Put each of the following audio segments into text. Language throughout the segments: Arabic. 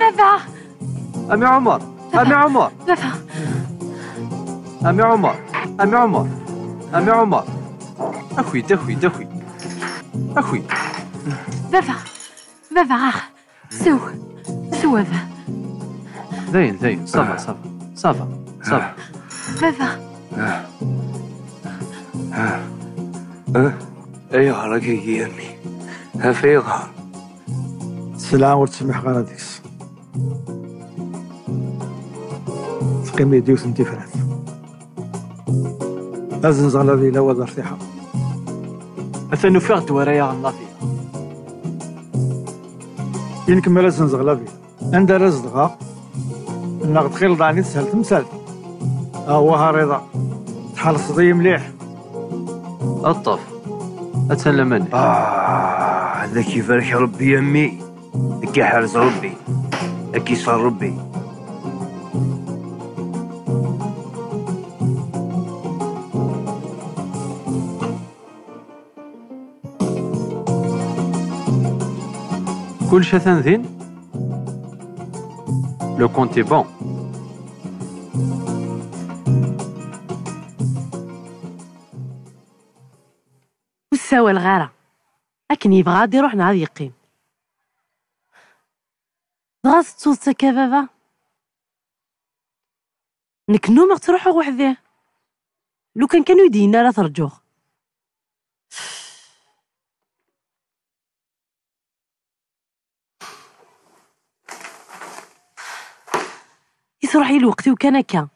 بابا. أمي عمر أمي عمر. بابا. أمي عمر أمي عمر أمي عمر. أخوي دخوي دخوي أخوي. بابا. بابا. آخ سو سو بابا زين زين. صافا صافا صافا صافا بابا. أيوه رقيق يا امي هفيقها السلام وتسمح غراديس تقيم يدي وثنتي فرات لازم زغلا ليلة وذا ارتيحة أثنو فيغ دورايا الله فيها. ينكمل لازم زغلا فيها عند رزدغا ناخد خير ضعني تسهل تمثال. هو رضا. تحال صدي مليح الطف. أتسلم مني آه ذاك يبارك ربي يا امي ذاك يحرز ربي. ذاك يصار ربي. كل شيء ثانذين لو كونتي بون وساوى الغارة. لكن يبغى غادي يروح نهار يقيم. تصوت يا بابا؟ نكنو ما تروحوا وحده لو كان كانوا يدينا لا ترجوه يسرح الوقت وكان هكا.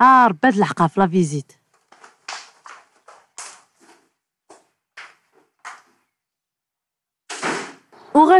آه ربات لحقها في لا فيزيت.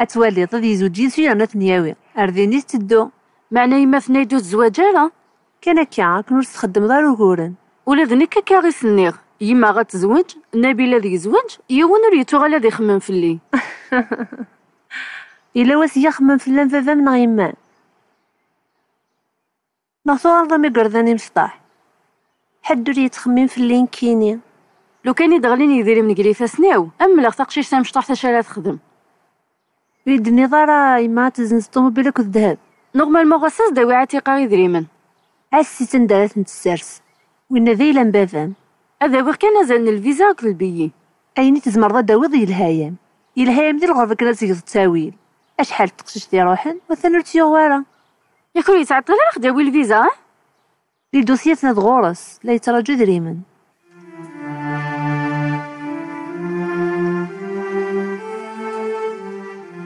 آه كم دائما كيف كيف بزاف والهار بزاف بون داكور داكور سليت قيم دينا عقلينا صح إذا من نفافا فكرتني سعيدة دي يخدم يسن أتولي طدي زوجي سيانا تنياوي أرديني تدو معنى يما ثنيدو الزواجالة كان كا كنور تخدم دار وكورن ولا ذنك كاغي سنيغ يما غتزوج نبيلة ذي يزوج يون ريتو غالا ذي يخمم فلي إلا واسيا خمم فلان فافا من غيمان نصور ضمي قرداني مسطاح حد ريت تخمم فلين كيني لو تخدم ريدني ضارا يما تزنز طوموبيلك الذهب نورمالمون غاساس داوي عتيقة يدريمن عسي تندارت نتسرس وين ذي لم بافام هذا وغ كان زال الفيزا البيي. أيني تزمر داوي ضي الهايم الهايم ديال الغرفة كنا تيغ التاويل أشحال تقشش دي روحن وثنرتيو وارا ياكل يتعطل على خداوي الفيزا آه؟ لي دوسياتنا دغورس لا يتراجو دريمن.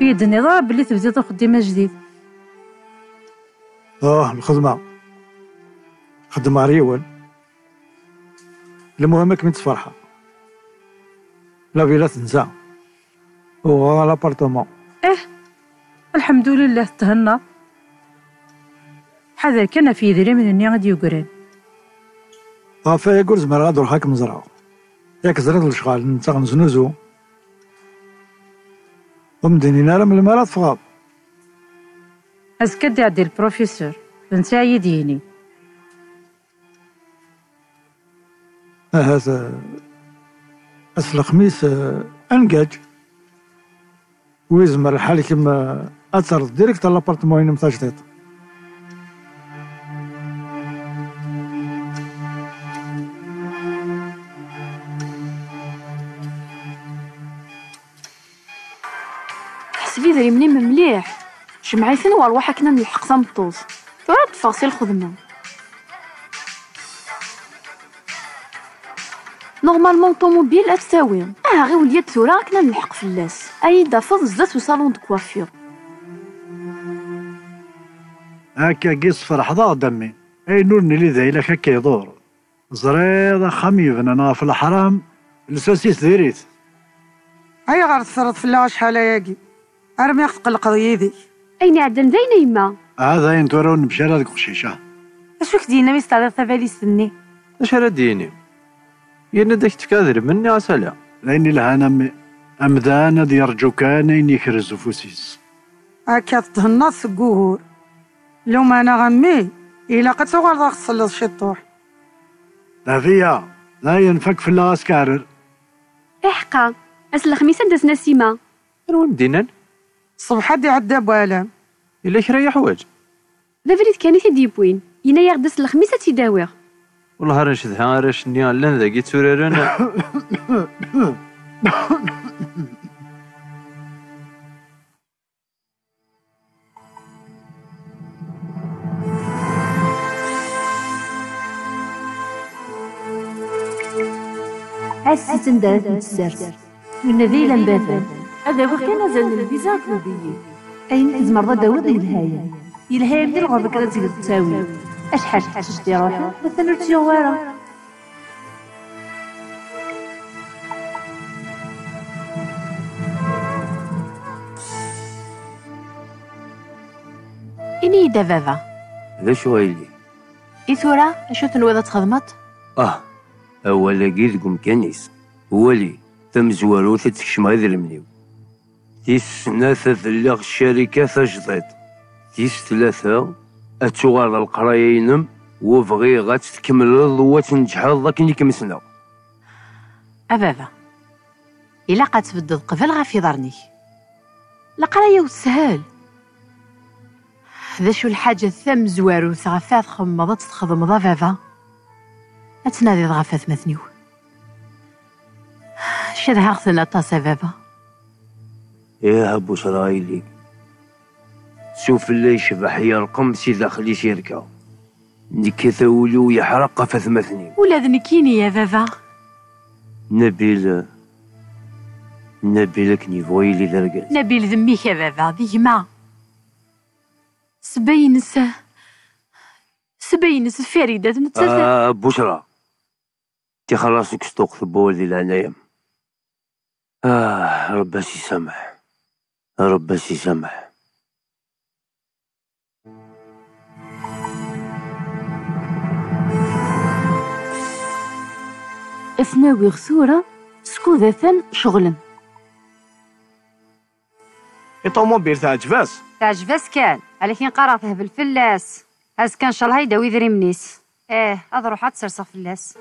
يدني ضرا بلي تبديت الخدمة جديد. آه الخدمة. خدمة ريول. المهم كمنت فرحة لا فيلا تنسى. و لابارتومون الحمد لله تهنا حذا كان في ذري من النيا غادي يقران غافا يقول زمر غادي نروح هاك مزرعة ياك زريت الشغال نتا غنزنوزو ومدينينا راه من المرات فغاب أزكى عدي البروفيسور نتا يديني آه، هذا أس الخميس آه، أنقاج. ويزمر الحال كيما أثر ديريكت على لابارتمون نتاع جديد ذري مني مليح. جمعيتن وارواح كنا نلحق تمطوز ترى تفاصيل الخدمة نورمالمون طوموبيل اتساوي آه غير وليات ثورة كنا نلحق فلاس أي دافض زدت وصالون دو كوافير. هكا قيس فرح ضاع دمي. أي نور نلي ذا إلا هكا يدور. زريض خمي بننا في الحرام لساسيس ديريت هيا غير تفرط في الله شحال ياكي؟ أرمي تقلق ضيدي أين عدن داينا يما هذا ينتورون نمشي هذيك قشيشه اش وك دينا ميستعرض تفاليس-ني اش راه ديني. يانا داك تكاذر مني عسالا لاني لهانا امدانا يرجو كان يكرز فوسيس هكا تهنى السقوهور لو ما أنا غمي إلا قد تغال ضغط تصلي الشطوح لا فيا لا ينفك في اللاس كارر إحقا أس الخميس دسنا سيما وين دينا الصبح دي عدا بوالام إلا كرا حوايج. ذا فريد كان تيديبوين ينا يغدس الخميس تيداويغ والله راه شدها راه شنيا لأن ذاك يتسوررن عسي تندرت السرس من هذا هو كان زن الفيزا كلوبية أين تزمر داود يلهايا؟ يلهايا من الغربة كذا تقدر تساوي أشحال تشتي روحي؟ مثلا رتيوارا إني دا بابا. ذا شو هايلي إي ثورة أشو تنوض تخدمت آه أولا تيس ثلاثة ثلاغ الشركة تجديد تيس ثلاثة اتوغال القراية ينم وبغي غاتكمل الضوء تنجح ذاك اللي كمسنا أبابا إلا قد تبدد قبل غافي ضرني القراية وسهل ذا شو الحاجة ثم زوارو ثغفات خمضت تخدم ضا بابا أتنادي ضغفات مثنيو شدها غثنا طاسة بابا يا أبو سرايلي شوف اللي يشبح يرقم سي داخلي شركة. نكي ثولو يحرق فثمثني ولاد نكيني يا بابا. نبيل نبيلك نيفوي لي درقات نبيل ذميك يا بابا ديما سبينس سبينس فريدة نتسلسل. آه بشرى تي خلاص كستوق في بولدي العنايم آه ربي يسامح ربي يسامح أثناوي غثورة سكوذة شغلا الطوموبيل تاع جفاس. تعجبس كان. ولكن قراته بالفلاس. هاز كان شالها يداوي ذري منيس. إيه هذا روح تسرسخ فلاس.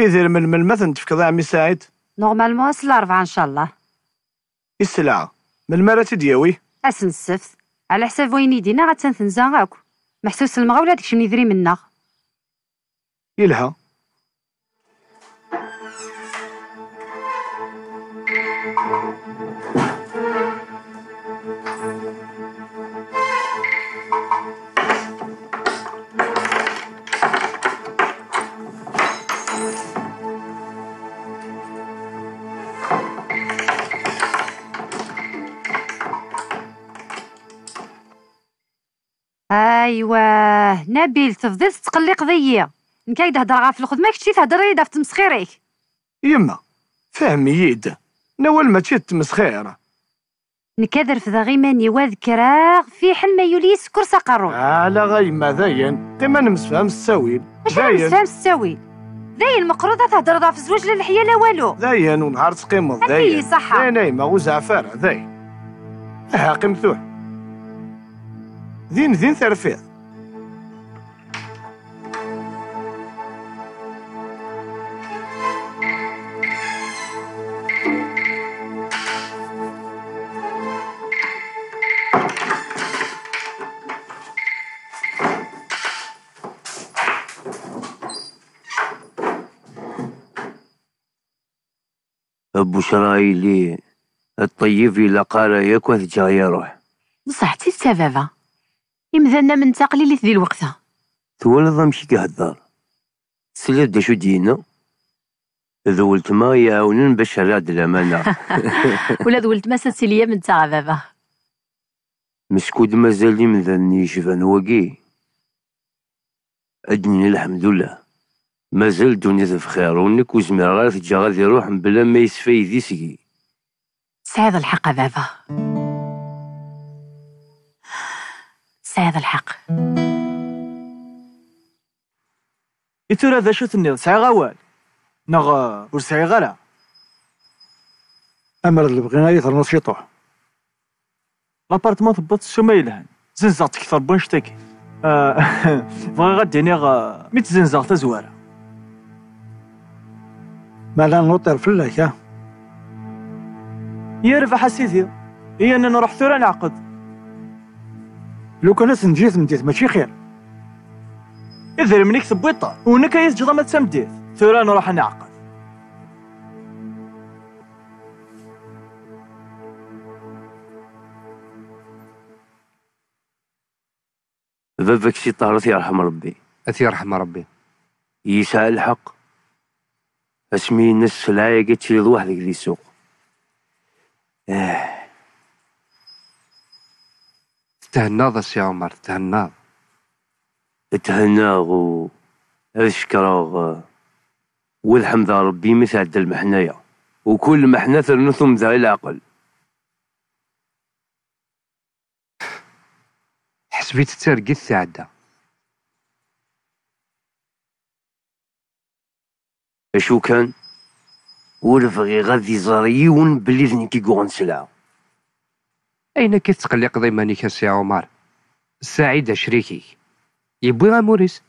إذا من من مثلا تفكض عمي سعيد نورمالمون اس الاربعة ان شاء الله السلعة من مرة تدياوي أسن السفت. على حساب وين يدينا غاد تنثنزا غاكو محسوس المغاولة داكشي من يدري منا يلها. أيوه. نبيل تفضل تقلق ذيا نكايد هضر غا في الخدمة كشتي تهضر يدا في تمسخيريك. يما فهمي يد. نوال ما تشي تمسخير. نكادر في ذا غيماني وذكراغ في حل ما يولي يسكر سقرون على غي ما ذاين تما نمسفهم السويل اش أنا مسفهم الساوي ذي المقروضة تهضر ضا في الزواج للحية لا والو. ذاين ونهار تقيمض هذه ذاين. صحة. ذاين ايما وزعفار ذاين. ها قيمتوح دين din terfiḍ. بشراي لي الطيب إلا قال ياك وثجا يروح بصحتي تا إمذانا من تقليل ذي الوقتها تولد مشي كهدار. سلا دا شو دينا؟ ذولت ما يعاونن باش راد الأمانة. ولا ذولت ما سلسلية من تا بابا. مسكود مازال لي من ذني شفان وقي. أدني الحمد لله. مازال دنيا في خير ونك وزمير غير تجا غادي يروح بلا ما يسفى يدي سقي. سعيد الحق بابا. سعيد الحق. إتورا ذا شو تنيض سعي غوال نغ ور سعي غلا أمر اللي بغينا يثر نشيطوح لابارتمون ثبط السما يلهن زنزغت كثر بونشتاكي آه، بغي غادي غا مي تزنزغ تزوارة مالا نوطر فلاك يا يرفع سيدي هي أنا نروح ثورة نعقد. لو كان نجيت مديت ماشي خير. إذا منك ثبوطة ونك يسجد ما تسمديت ثورة نروح نعقد. باباك شي طارت يرحم ربي. أثي يرحم ربي. يسعى الحق. أسمي الناس السلعة قد تشري وحدك ذي السوق آه. تهناض السي عمر تهناض. تهناغ و اشكراغ والحمد ربي مثل المحنايا وكل محنة ثرنثم ذا العقل حسبيت ترقي الثعدة أشو كان؟ ولفغي غادي زاريون بلي ذني كي قوغن سلعة. أين كيف تقلق ضيمانيك السي عمر؟ سعيد شريكي. يبوي غاموريس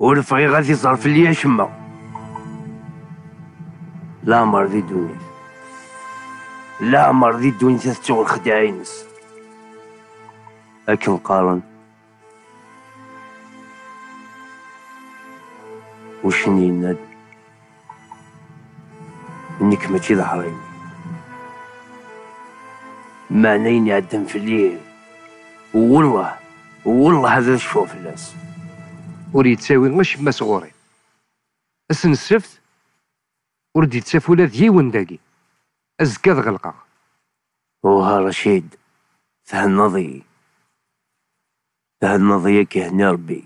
ولفغي غادي صرف لي شما لا مر ذي دوني. لا مر ذي دوني تتسوى الخداعينس أكل قارن. وشني الند إنك ماشي ظهريني. معنيني عدم في الليل. والله والله هذا شفوه في الناس. وريد تساوي مش ما صغوري أسن السفت؟ ورد يتساف ولا ذي ونداقي. أزكى غلقة وها رشيد تهنضي تهنضي كهني ربي.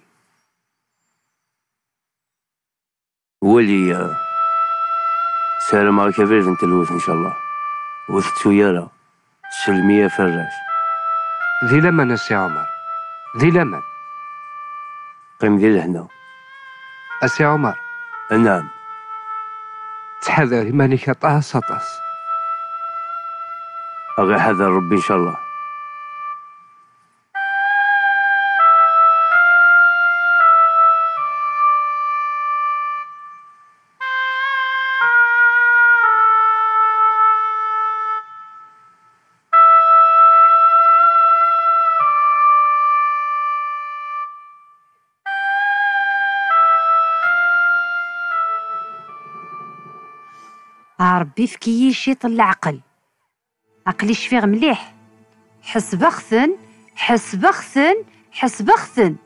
ولي سلام عليك يا بنت الوث إن شاء الله. وثتو يارا سلمية فراش. ذي لمن السي عمر؟ ذي لمن؟ قيم ذي لهنا. السي عمر. نعم. تحذر مانيك طاس طاس أغي حذر ربي إن شاء الله. ربي فكي شيط العقل عقلي شفيغ مليح. حس بخثن حس بخثن حس بخثن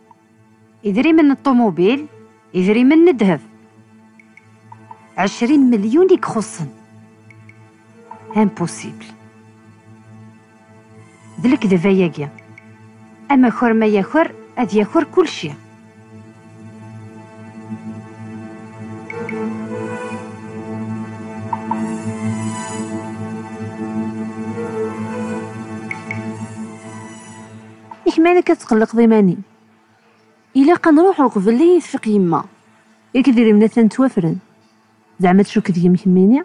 يدري من الطوموبيل يدري من الذهب عشرين مليون يكخصن. إمبوسيبل. ذلك دفا ياكيا أما خور ما يخور اذ يخور كل شيء. مالك كتقلق ضيماني إلا قنروحو قبل لي يتفق يما. ياك ديري مثلا توافرن زعما تشوك ديا مكمينيا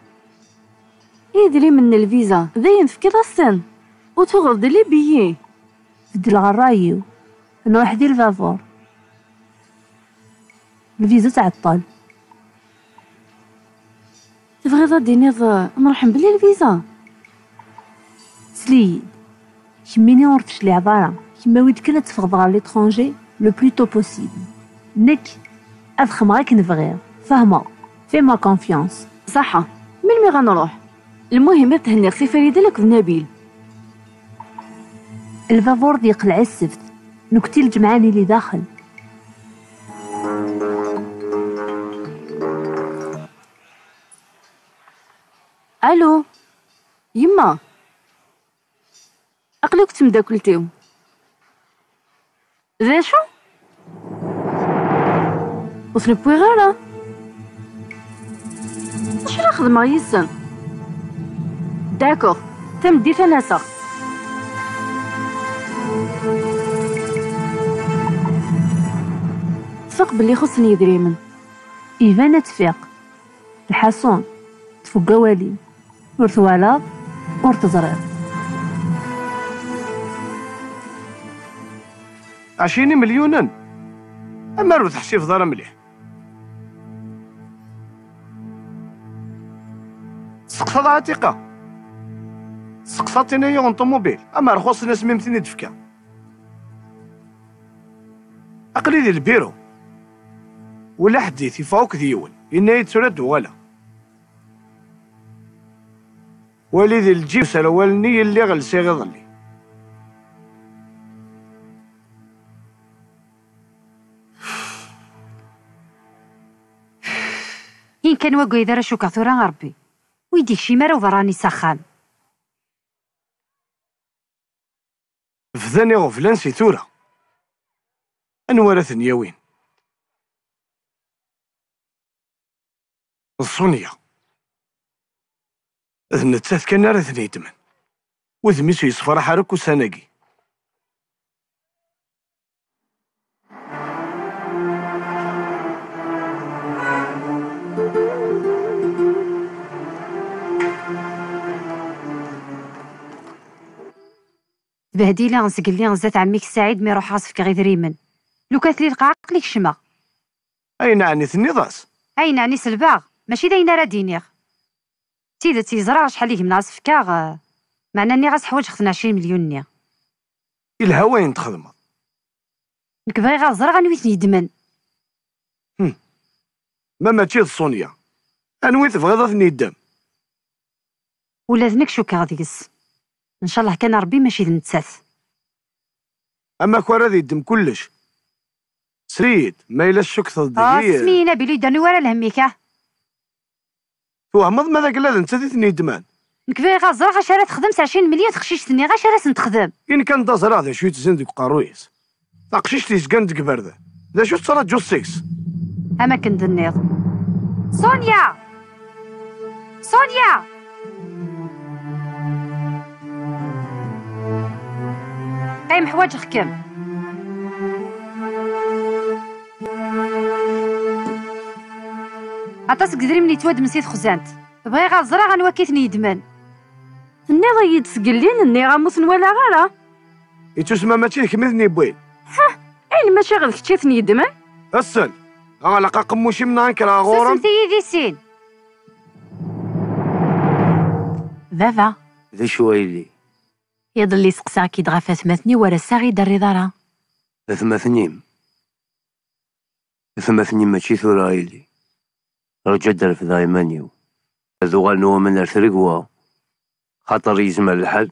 يدري من الفيزا. ذاين في كذا السن وتغرد لي بيي. بدل غرايو نروح دير الفافور. الفيزا تعطل. تبغي غادي نروح نبلي الفيزا. سليد. كميني ورتش لي عباره كيما ويد كنا تفقد على ليترونجي لو بلو تو بوسيبل. نك ادخم غيك نبغيها فاهمه فيما كونفيونس صح ملمي غنروح المهم تهني سي فريدة لك نبيل. الفافور ديقلع السفت نكتي الجمعاني اللي داخل. ألو. يما. اقلك تمداكلتيو ذا شو وصني بوي غالا اش راه خدمة يسن داكوغ تم دي ثلاثة تفق باللي خصني يدريمن إيفانا تفيق الحصون تفوق والي ور ثوالاب ور تزرير عشرين مليونا. أما رو تحسي في دار مليح سقطة عتيقة. سقطة تنايا اون طوموبيل. أما رخص الناس ميمتني دفكا أقلي دي البيرو. ولا حديث يفاوك ديون إنا يتسرد ولا ولي ذي الجيب سلوالني اللي غلسي غضلي كان واقو إذا رشو كثورا ربي ويديك شي مرة وضراني سخان. فذاني غفلان سي ثورة. أنوار ثنياوين الصونية ذ نتات كان راه ثنيتمن وذميسو يصفر حرك وساناكي بهديلة غنسقل لي غزات عميك سعيد مي روح غاصفك غير دريمن لو كانت لي القاع عقلك شما أين عني ثنيضاس أين عني سلباغ؟ ماشي داينا راه دينيغ. تيدا تيزرع شحال ليه من غاصفكا غ... معنى أني غاس حوايج خصنا 20 مليون نيا الهوا وين تخدم نك باغي غازر غنويت ندمن ما ماشي الصونية أنوي تبغيض ثني الدم ولا ذنك شو كغديس إن شاء الله كان ربي ماشي نتساس أما كورا ذي الدم كلش. سريد ما إلا الشك آه تضيع سمينا بلي داني ورا الهميكا توهمض ماذا قلا أنت ثني دمان نك باغي غازر غاش راه تخدم 20 مليون تخشيشتني غاش راه نتخدم إن كان تزرع ذا شوية زين ديك قارويس. تقشيش تيسكن ديك باردة ذا. شو تصرا جو سيكس. أما كندنيض سونيا! سونيا! قايم حوايج خكم. عطاسك دري ملي تواد مسيت خزانت. بغي غازرا غنواكيتني يدمن. النيغ يتسقلين النيغ موسن ولا غالا يتسمى ماشي كمذني بوين أين ماشي غير كتشيتني يدمن؟ السل غلقا قموشي من انكرا غورم. سوسمتي يدي سين. فافا ذا شويلي. يضل يسقسا كي دغا فاتمتني ورا الساغي دري دارا. ثما ثنيم ماشي ثورا إلي. رجع در في دايمانيو هذو غالنو من الثرقوا خاطر يزمر الحل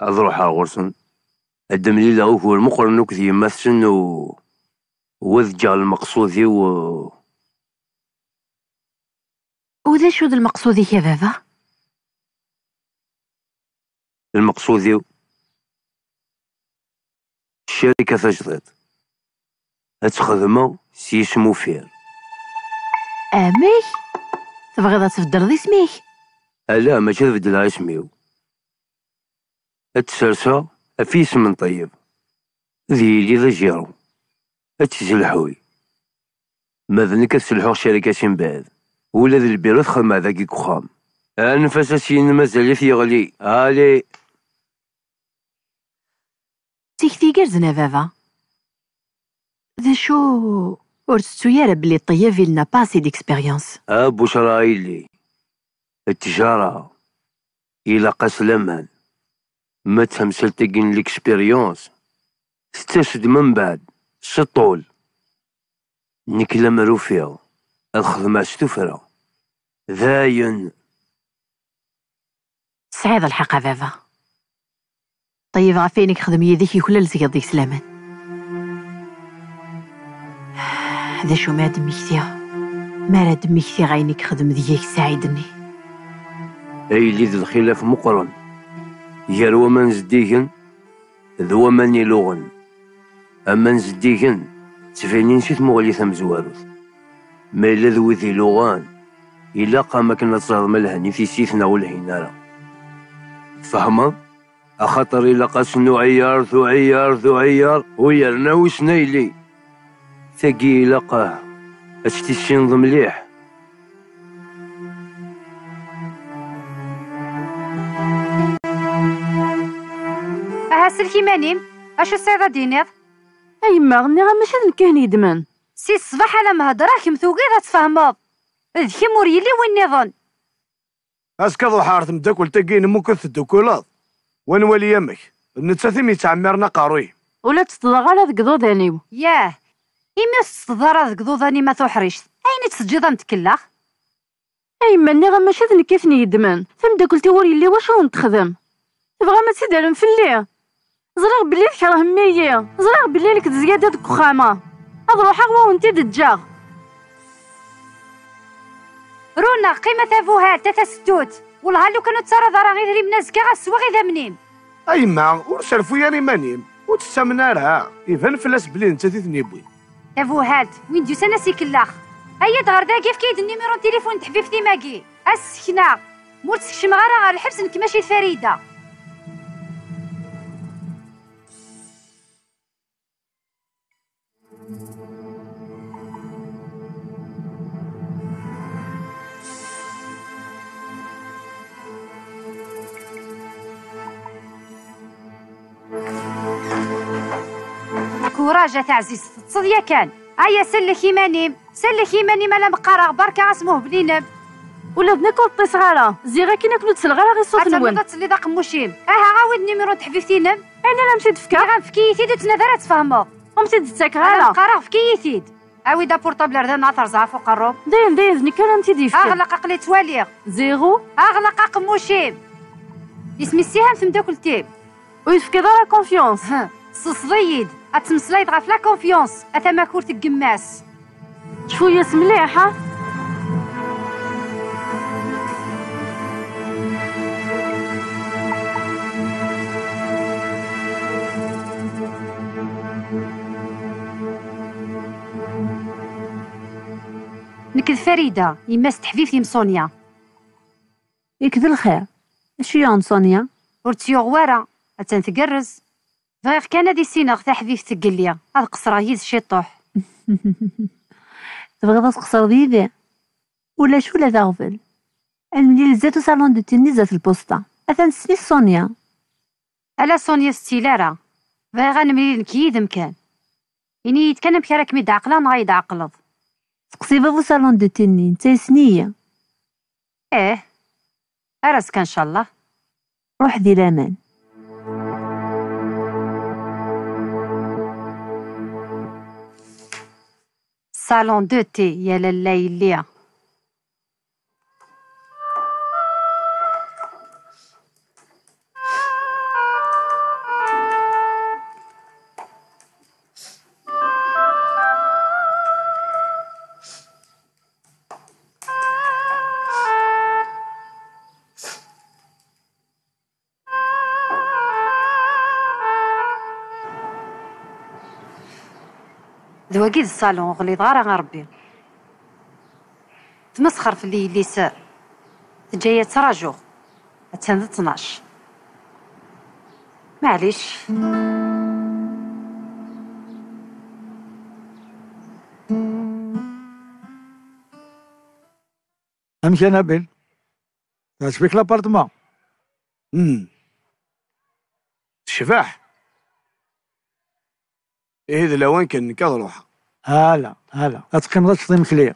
أضروح غرسن الدم لي هو المقرن وكذي يمثل و وذجا المقصودي و وذا شو ذا المقصودي يا فافا المقصودي الشركة تجدد تخدمه سي اسمو فير. اميك تبغي تفدر ذي سميك ألا ما تبدلها اسميو. اتسرسا في اسم طيب. ذي لي ذا جيرو. اتسلحوي ماذا كتسلحو شركة من بعد ولا ذي البيرو تيكتي قرزنا فافا ذا شو ورستو يا رب اللي طيب لنا باسي ديكسبيريونس أبو شرايلي التجارة إلى قاس الأمان ما تهمسل تقين الإكسبيريونس. ستسد من بعد سطول. نكلا مروفيا الخدمة ستفرا ذاين. سعيد الحق بابا. طيب غفينك خدم يديك يكلل زياد ديك سلامان هذا شو ما دمي كثير ما راه دمي كثير غاينك خدم ديك سعيدني أي اللي ذي الخلاف مقرن. يا ومن زديكن ذو من يلوغن. أما زديكن تفينين شي تمغلي ثم زواروث ما إلا ذو ذي لغان إلا قام كنا تصاد ملهني في سيثنا إلا قاسنو عيار ثو عيار ثو عيار ويرنا وسنيلي ثقي لقاه أشتي الشنظ مليح. ها سلكي مانيم أش السيدة دينيض ايما غني غا ماشي هاد الكهن يدمن. سي الصباح على مهضرة كم توقيض تفهمض ذ كم ور يلي وين نظن اسكا ضو حارت مداكل تاكين ممكن تدوكولاد ونولي يمك. نتساثم يتعمرنا قاروي. ولا تصدغ على ذك ضوضانيو ياه. إما ستضرر ذك ضوضاني ما توحريش أين تسجد نتكلخ ايما ني غا ماشي هاد الكيفني يدمن ثم داكلتي ور يلي واش نتخدم تبغى ما تسيدارن فلي زرغ بلي تكره مية. زرغ بلي لك زيادة دك هاد روحا غوا وانتي دجاغ رونا قيمة أبوها تاتا ستوت والله لو كانوا تسارى ضرا غير من نازكا غاسوا غير ذامنين ايما ورسلفو يا ريمانيم وتستمنا لها يفن فلاس بلي انت تثنيبوي أبوهات وين ديو سنة سيكلاخ هيا دغر دا كيف كيد النيميرو تليفون تحبيب في ماكي السكنة مور تسكشم غارة غير الحبس نك ماشي فريدة كوراج تعزيز تصديا كان. هيا سلك يمانيم سلك يمانيم على مقارا بركة اسمه بلينب ولا بنا كل طيس غارة زي غا كي ناكلو تسلغ غير صوت حتى نوان. نوضا تسلي ذاك مشيم آه عاود نيميرو تحبيبتينم أنا لا مشيت فكا. غا فكيتيد وتنادر تفهمو. ومشيت أنا غارة مقارا فكيتيد عاود بورطابل ردا ناطر زعف فوق الروب داين داين زني كان امتي ديفك أغلق عقلي تواليغ. زيرو أغلق عقل مشيم اسمي السهام في مداكلتي ويتفكي دارا كونفيونس. ها صصديد اتمسلايد غاف لا كونفيونس اتا ماكور تقماس شوية مليح ها نكذ فريدة يماس تحفيفتي مصونيا يكذا الخير اش يون سونيا ورتيو غوارا اتان تقرز غير كان هادي سينغ تا حفيف تقليا هاد قصرا يد شيطوح تبغيض تقصر ديدي ولا شو لا تغفل المليل زاتو صالون دو تيني زات البوسطة اثن سني سونيا الا سونيا ستيلارا غير غنملي نكيد مكان إني يتكلم كراك ميد عقلا نغايد عقلض سقسي بابو صالون دو تيني نتا سنية إيه ارسك ان شاء الله روح دي لامان صالون دو تي يا ذواقي الصالون غليظ غارة غربي تمسخر في اللي سار جاية تراجو اتان 12 معليش. أمشي نبيل تعجبك لابارتمون امم إيه ذا لوين كان كذا روحه هلا هلا. اتقيم ضد تضيم كليا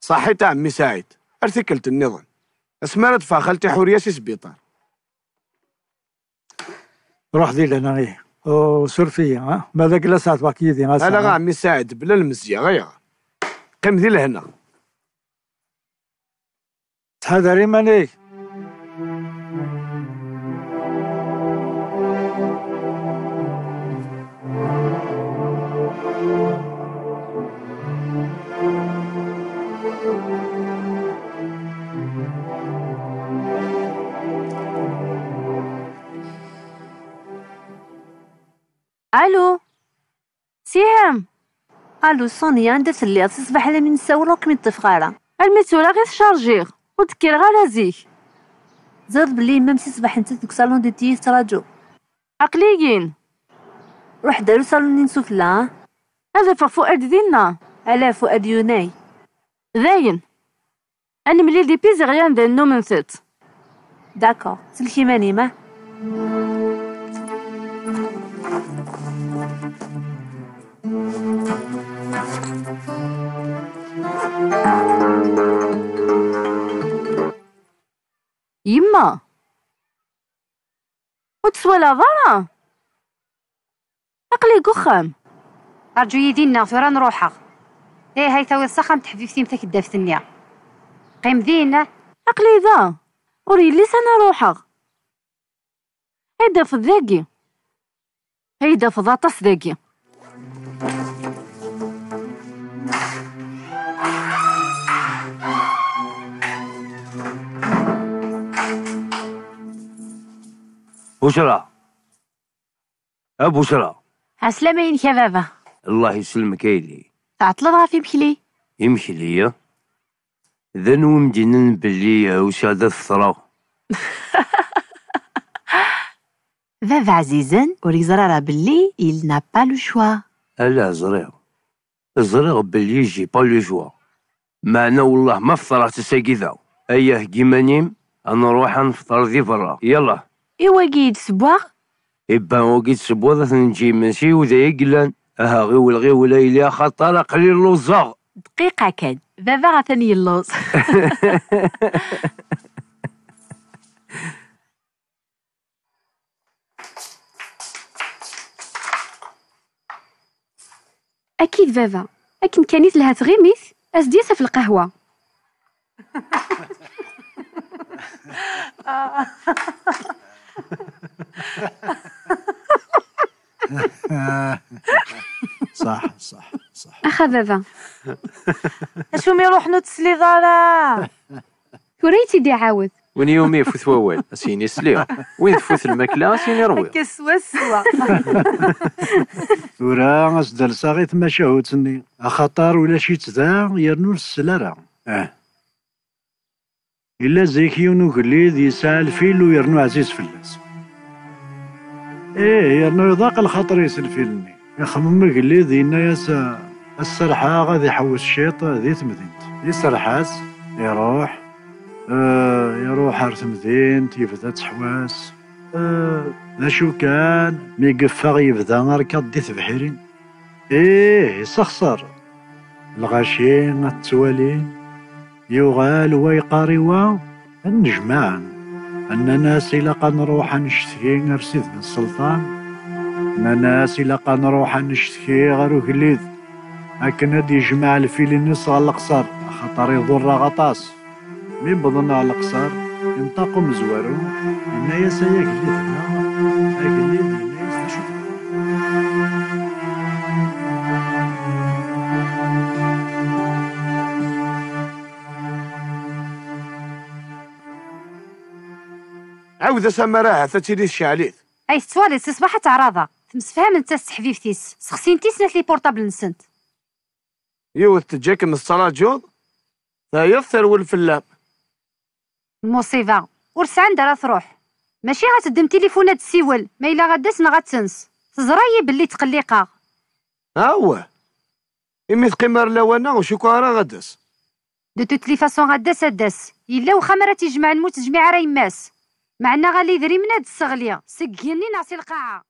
صحيت عمي سعيد أرتكلت النظام. أسمرت فأخلتي حورياسي سبيطار. روح دي لنا إيه. وسر فيا ها. ماذا كلا ساعة باكي يدي غا أنا غا. عمي سعيد بلا المزية غير. قم ذي لهنا. تحضري ماني ألو؟ سيام ألو سونيا انت تلي تصبح على من نساول وك من الطفغاره الميتورا غير تشارجيغ وتكير غير زيك. زرد بلي ما مسي صباح انت دوك صالون دي تيس تراجو عقليين روح دارو صالون نسوف لا. هذا فؤاد ديالنا على فؤاد يوناي. داين أنا ملي دي بيزي غيان ذا النوم نسيت. داكور. سلكي ماني ما يما وتسوى لا ضرا. عقلي قخام أرجو يدينا ثورا نروحها إيه هاي تاوي الصخم تحفيفتي متاك الدافت النيا. قيم ذينا عقلي ذا. وري لي سنة روحها هيدا في ذاقي هيدا في ضاطس ذاقي بشرى أبو بشرى عسلامة ينك يا بابا. الله يسلمك ايلي تعطل غافي بكلي يمشي ليا ذا نوم جنن باللي وسادة الثرى. بابا عزيزا وريزرا راه باللي il n'a pas le choix. ألا زريغ. زريغ باللي جي با لو جوا معنا والله ما فطرت ساكيذا أيه كيمانيم نروح نفطر ذي برا. يلا. إوا قيد سبواغ إبا وقيت سبوضة نجي ماشي وذا يقلان أها غيول غيول إلي خطر قليل لوزاغ دقيقة كان. بابا غثني اللوز أكيد بابا. لكن كانت لها تغيميث اسديسه في القهوة. صح صح صح. اخا بابا. أشو مي روح نتسلي ضرا كوريتي دي عاود. وين يومي يفوت ووال؟ أسيني سليغ وين تفوت الماكلة؟ أسيني روي كسوا سوا ورا أصدر صاغي تماشاوتني أخطر ولا شي تدا يرنو السلارة. أه. إلا زيكيون وقليد يسعى الفيل ويرنو عزيز فلاس. إيه يرنو يضاق الخطر يسلفيلني يخمم قليد إنا يسا السرحة غادي يحوس الشيط ذي تمدينت يسرحاس يروح آه يروح ار تمدينت يبدا تحواس. آه ذا شو كان؟ مي قفاغ يبدا ركض دي تبحيرين إيه يسخسر. الغاشين التوالين. يغال ويقاري وا النجمان. أن ناس إلا نروح نشتكي نرسيد من السلطان أن ناس إلا نروح نشتكي غير وكليد هكا دي يجمع الفيل نصغى القصر خاطر يضر غطاس. من بضن على القصر ينطقوا مزوارو إنا يا سيا كليدنا أكليد عاود سمراها تتيلي الشعليت أي ستوالي تصبح تعراضة. تمسفهم انت حبيبتيس سخسي انتي سنات لي بورطابل نسنت. يوث تجاك من الصلاة جوض ثايثر والفلام المصيبة ورس عندها راه تروح ماشي غتدم تليفونات السيول. ما إلا غداس ما غتنس تزراي باللي تقليقا ها هو. إمي تقمر لوانا وشكوارا غدس دو توت لي فاسون غداس هداس إلا وخا مرة تيجمع نموت تجميع راه يماس. معنا غالي ذري من هاد السغلية. سكيني نعسي القاعة.